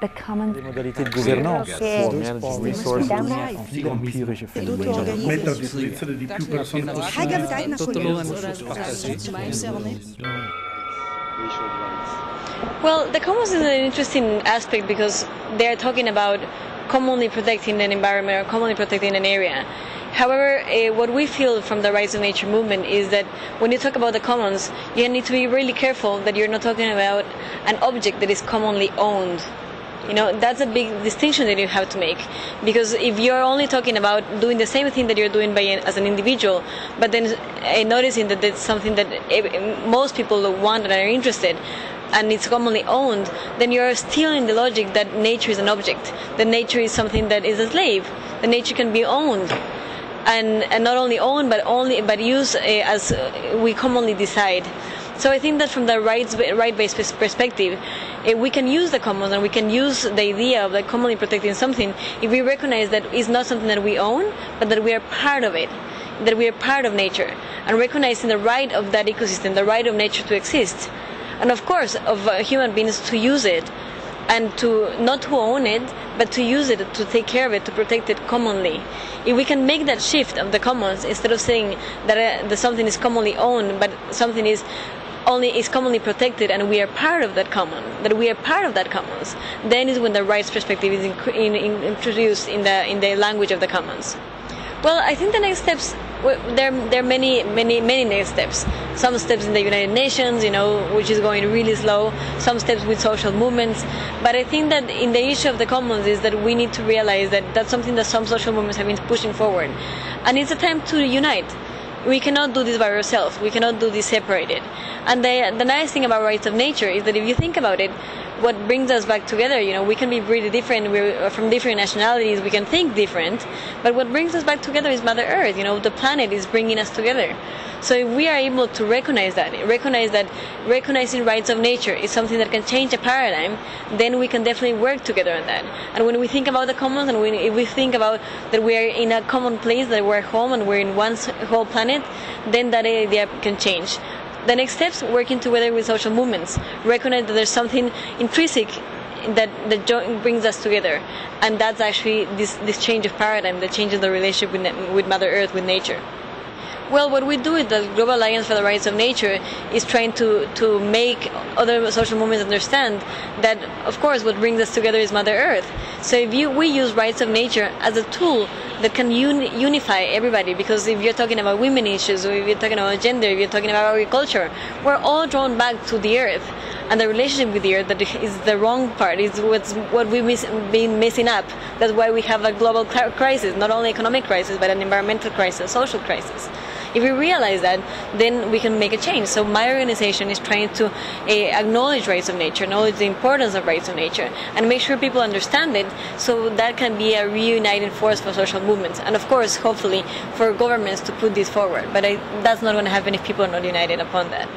the common modalités de gouvernance, Well, the commons is an interesting aspect because they're talking about commonly protecting an environment or commonly protecting an area. However, uh, what we feel from the Rights of Nature movement is that when you talk about the commons, you need to be really careful that you're not talking about an object that is commonly owned you know, that's a big distinction that you have to make. Because if you're only talking about doing the same thing that you're doing by as an individual, but then uh, noticing that it's something that eh, most people want and are interested, and it's commonly owned, then you're still in the logic that nature is an object, that nature is something that is a slave, that nature can be owned. And, and not only owned, but only but used uh, as we commonly decide. So I think that from the rights right-based perspective, we can use the commons and we can use the idea of like commonly protecting something if we recognize that it's not something that we own, but that we are part of it, that we are part of nature, and recognizing the right of that ecosystem, the right of nature to exist, and of course of uh, human beings to use it and to not to own it, but to use it, to take care of it, to protect it commonly. If we can make that shift of the commons, instead of saying that, uh, that something is commonly owned, but something is only is commonly protected, and we are part of that common, that we are part of that commons, then is when the rights perspective is in, in, in, introduced in the in the language of the commons. Well, I think the next steps there there are many many many next steps. Some steps in the United Nations, you know, which is going really slow. Some steps with social movements. But I think that in the issue of the commons is that we need to realize that that's something that some social movements have been pushing forward, and it's a time to unite. We cannot do this by ourselves. We cannot do this separated. And the the nice thing about rights of nature is that if you think about it, what brings us back together, you know, we can be really different. We're uh, from different nationalities. We can think different, but what brings us back together is Mother Earth. You know, the planet is bringing us together. So if we are able to recognize that, recognize that recognizing rights of nature is something that can change a paradigm, then we can definitely work together on that. And when we think about the commons, and when, if we think about that we are in a common place, that we're home, and we're in one whole planet, then that idea can change. The next steps, working together with social movements, recognize that there's something intrinsic that that brings us together, and that's actually this this change of paradigm, that changes the relationship with with Mother Earth, with nature. Well, what we do with the Global Alliance for the Rights of Nature is trying to, to make other social movements understand that, of course, what brings us together is Mother Earth. So if you, we use rights of nature as a tool that can uni- unify everybody, because if you're talking about women issues, or if you're talking about gender, if you're talking about agriculture, we're all drawn back to the earth. And the relationship with the earth that is the wrong part, is what's, what we've miss, been messing up. That's why we have a global crisis, not only economic crisis, but an environmental crisis, social crisis. If we realize that, then we can make a change. So my organization is trying to uh, acknowledge rights of nature, acknowledge the importance of rights of nature, and make sure people understand it, so that can be a reuniting force for social movements, and of course, hopefully, for governments to put this forward. But I, that's not going to happen if people are not united upon that.